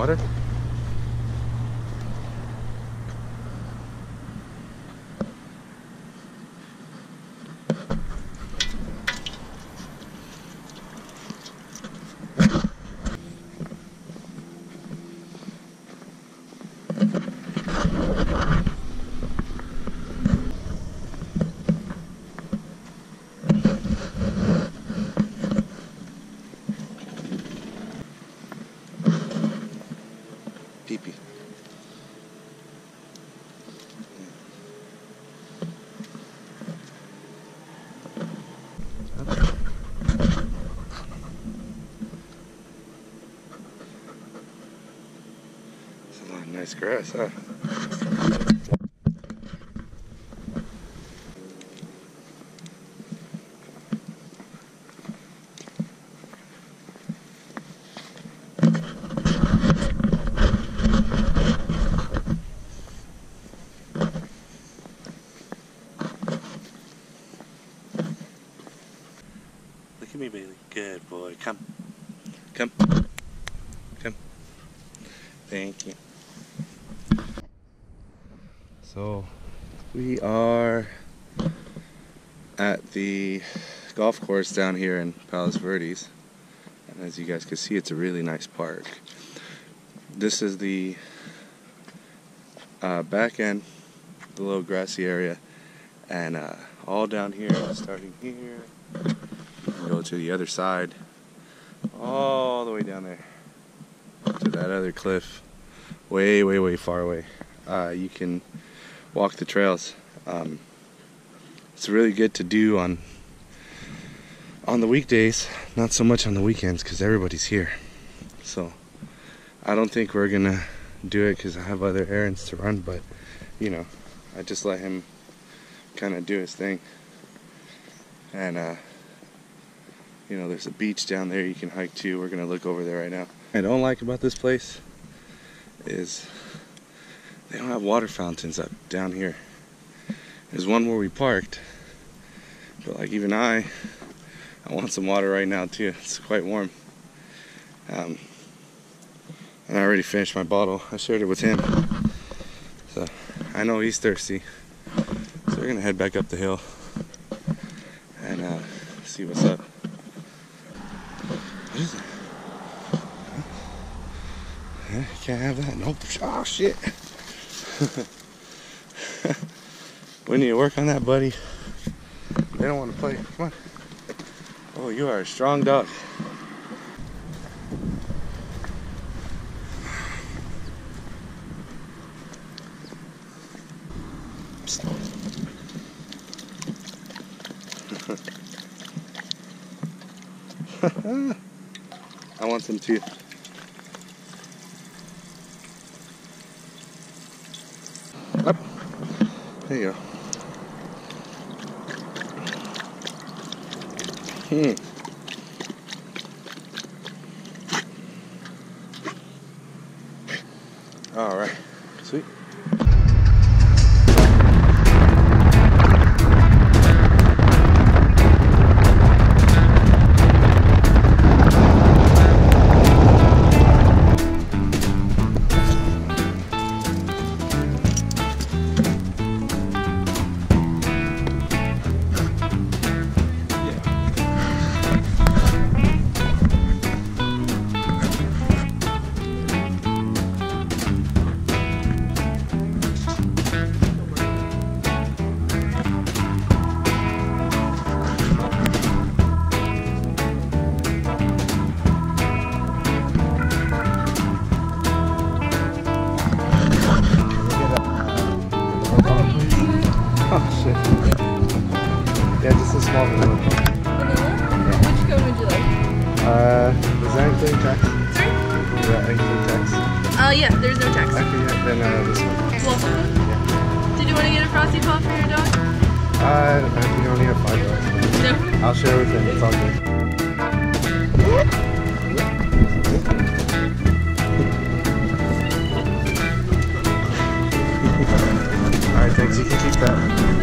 demora. Pee-pee. A lot of nice grass, huh? Look at me, Bailey. Good boy. Come. Come. Come. Thank you. So, we are at the golf course down here in Palos Verdes. And as you guys can see, it's a really nice park. This is the uh, back end, the little grassy area. And uh, all down here, starting here, go to the other side, all the way down there to that other cliff, way, way, way far away. Uh, you can walk the trails. Um, it's really good to do on on the weekdays, not so much on the weekends because everybody's here. So I don't think we're gonna do it because I have other errands to run, but you know, I just let him kind of do his thing. And uh, you know, there's a beach down there you can hike to. We're gonna look over there right now. I don't like about this place is they don't have water fountains up down here. There's one where we parked, but like even I, I want some water right now too. It's quite warm. Um, and I already finished my bottle. I shared it with him, so I know he's thirsty. So we're gonna head back up the hill and uh, see what's up. Is? Can't have that. Nope. Oh shit. we need to work on that, buddy. They don't want to play. Come on. Oh, you are a strong dog. I want some too. Up. There you go. Hmm. Yeah, a vanilla. Vanilla? Which cone would you like? Uh, is that including tax? Sorry? Is that including tax? Uh, yeah, there's no tax. Okay, yeah, then uh, this one. Waffle cone? Did you want to get a frosty paw for your dog? Uh, I think I only have five dollars. No. I'll share with him. It's all good. Alright, thanks. You can keep that.